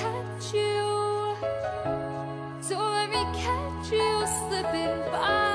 catch you. Don't let me catch you slipping by.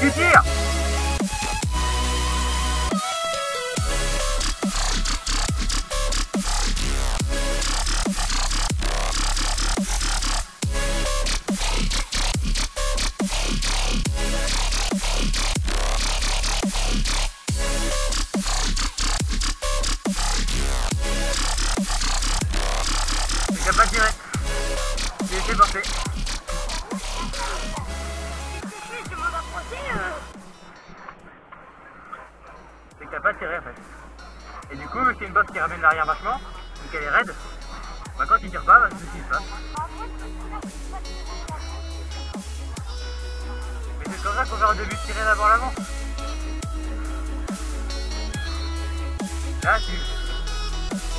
Faut que tu tires t'as pas tiré en fait. Et du coup, c'est une bosse qui ramène l'arrière vachement, donc elle est raide. Bah, quand tu tires pas, bah, tu tires pas. Mais c'est comme ça qu'on va au début tirer d'abord l'avant. Là, tu,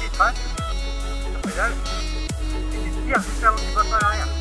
tu traces, tu pédales, et tu tires juste avant que tu passes par l'arrière.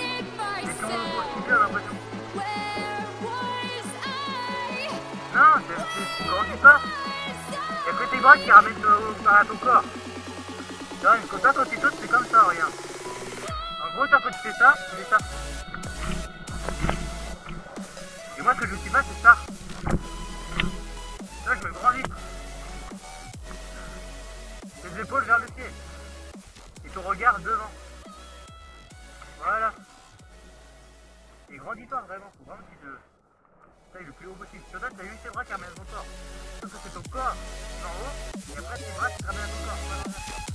Non, c'est- c'est- tu grandis pas. Il y a que tes bras qui ramènent ton- à ton corps. Tu vois, comme ça, quand tu sautes, c'est comme ça, regarde. En gros, toi, quand tu fais ça, tu fais ça. Et moi, ce que je suis pas, c'est ça. Là, je me grandis. Les épaules vers le ciel. Et ton regard devant. Voilà. Et grandis-toi vraiment, faut vraiment que tu. Le plus haut possible. Tu vois, t'as eu tes bras qui ramènent ton corps. Sauf que c'est ton corps en haut, et après tes bras qui ramènent ton corps.